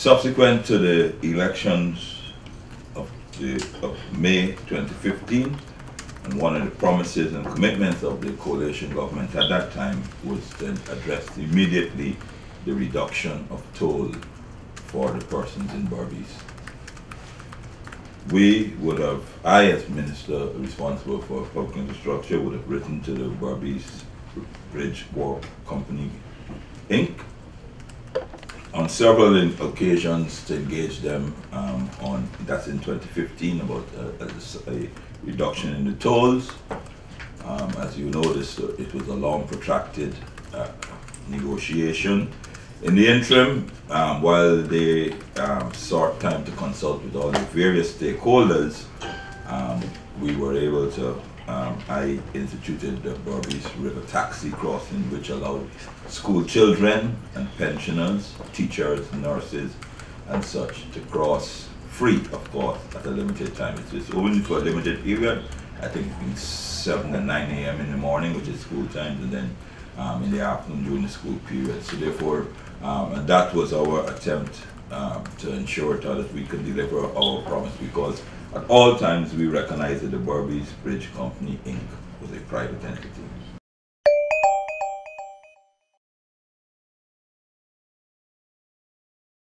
Subsequent to the elections of, the, of May 2015, and one of the promises and commitments of the coalition government at that time was to address immediately the reduction of toll for the persons in Berbice. We would have, I as minister responsible for public infrastructure would have written to the Berbice Bridge Work Company Inc. several occasions to engage them um, on, that's in 2015, about a, a, reduction in the tolls. Um, as you noticed, it was a long protracted uh, negotiation. In the interim, um, while they um, sought time to consult with all the various stakeholders, we were able to, um, I instituted the Berbice River Taxi Crossing, which allowed school children and pensioners, teachers, nurses, and such to cross free, of course, at a limited time. It's just only for a limited period, I think between 7 and 9 a.m. in the morning, which is school times, and then um, in the afternoon during the school period. So therefore, um, and that was our attempt um, to ensure that we could deliver our promise because at all times we recognized that the Berbice Bridge Company Inc. was a private entity.